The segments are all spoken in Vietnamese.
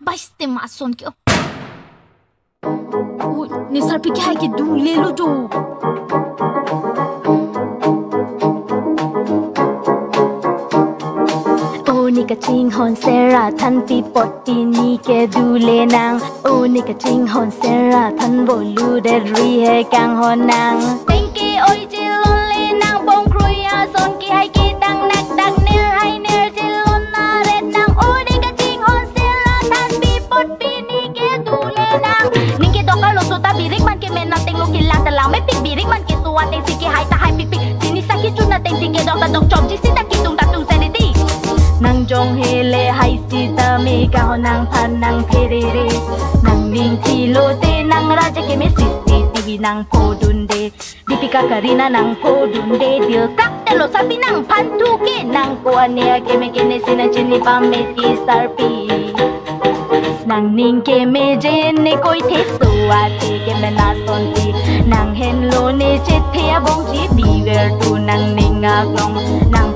Baiste ma son kyo. Ui, ne sar pi kai ke du le lo jo. ni ka ching hon sera than pi pot pi ni ke du le nang o ni ka ching hon sera than bo lu de ri he kang hon nang nang jong he le hai si ta me ka ho nang phan nang phe re re nang ning thi lo te nang ra je ke me si si ti nang po dun de dipika karina nang po dun de dil kap te lo sa pi nang phan tu ke nang ko ane ke me ke ne sina chini pa me ti sar pi nang ning ke me je ne koi the so a te ke me na son ti nang hen lo ne che the bong ji bi ver tu nang ning a glong nang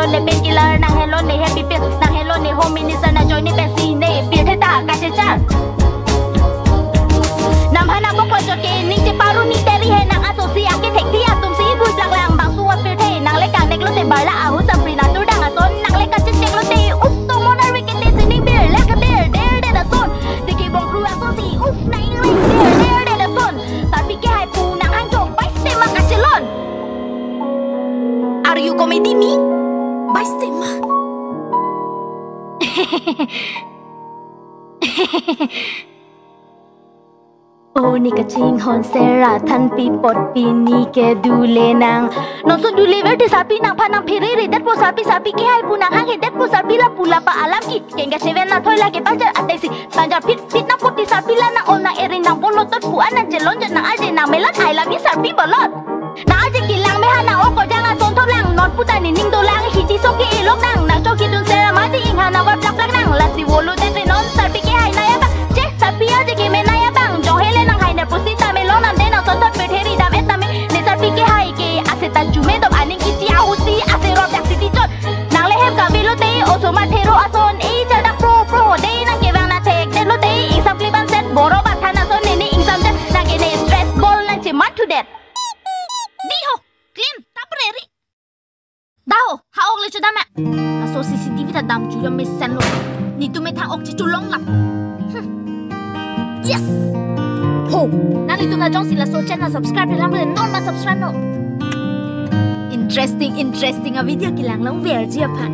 hello ne killer hello ne happy pill nàng hello ne home minister sana join ni pe si ne thế ta cả che chăng nam hana bo ko cho kê, ninh chế paru ni teri he nàng ato si ake thạch thi ti tum si, vui lạc làng bằng su a pil nàng lấy càng kang nek lo te là la a hu sam pri na tu đang à a nàng lấy càng chết che che lo úp tô to mo na ri ke te si ning bir le ka bir der de da son te ki bong crew a so si up na ing ri bir der de da son tapi ke hai pu nàng hang jong bai se ma ka chelon Are you comedy me? Ô ni ka hòn xe ra thân pi pot pi ni ke du lê nang nó so du lê về thì sapi nang pa nang phiri ri đất po sapi sapi ke hai pu nang hang đất po sapi la pula pa alam ki kenga seven na thoi la ke pajar ate si giờ pit pit na poti sapi la na ôn na erin nang bolo tot pu anan jelon jan na aje na melat ai la bi sapi bolot na aje ki lang me ha na ô ko jang a son thop lang non puta ni nín đô lang hi chi sốc kí Daho, ha ok le chu dam. Aso CCTV ta dam chu yo me sen lo. Ni tu me thang ok chi chu long lap. Yes. Ho, na li tu na jong si la so channel subscribe lang le non ma subscribe no. Interesting, interesting a video kilang lang ver ji pa.